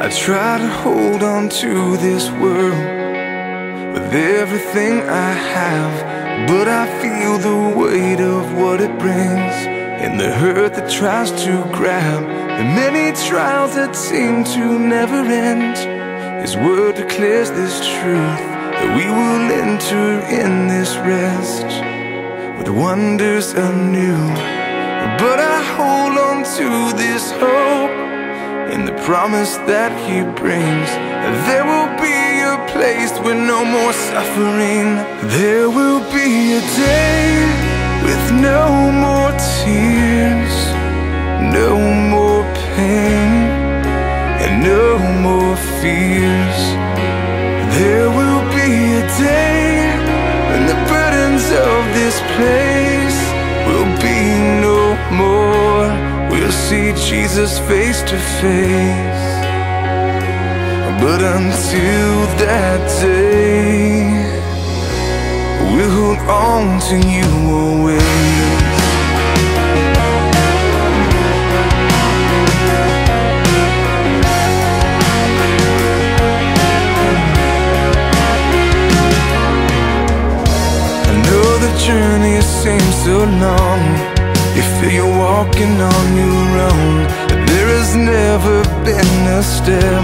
I try to hold on to this world with everything I have, but I feel the weight of what it brings and the hurt that tries to grab the many trials that seem to never end. His word declares this truth that we will enter in this rest with wonders anew. But I hold on to this hope in the promise that He brings. There will be a place with no more suffering. There will be a day with no more tears, no more pain, and no more fears. There will be a day when the burdens of this place will be no more. We'll see Jesus face to face. But until that day, we'll hold on to you always. I know the journey seems so long. You feel you're walking on your own. There has never been a step.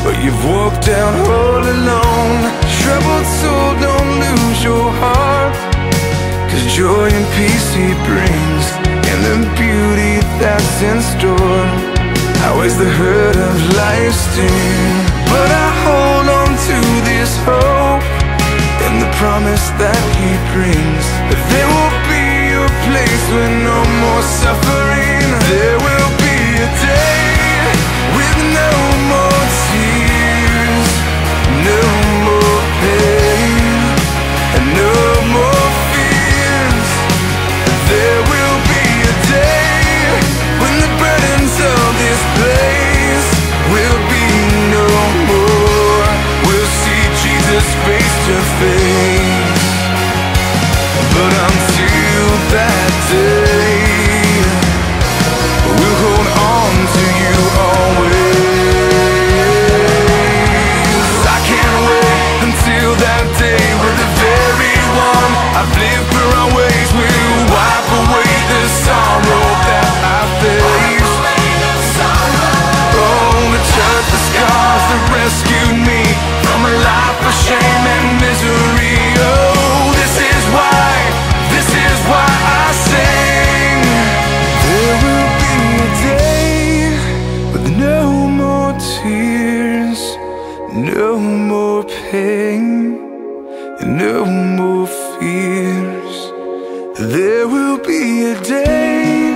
But you've walked down all alone. Troubled soul, don't lose your heart. Cause joy and peace he brings. And the beauty that's in store. Outweighs the hurt of life's sting. But I hold on to this hope and the promise that He brings. That there will with no more suffering. No more pain, no more fears. There will be a day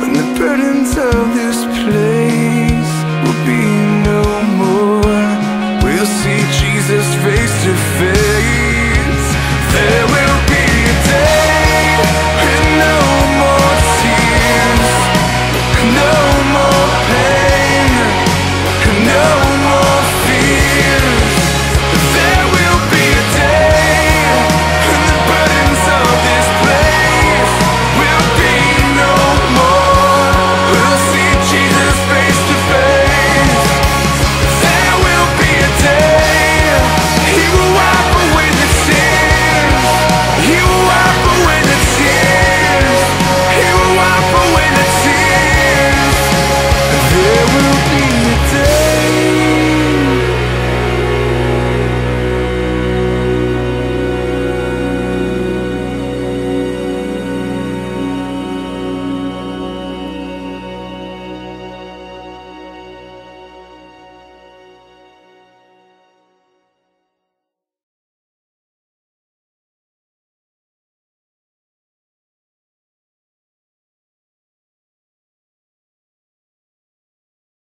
when the burdens of this place will be no more.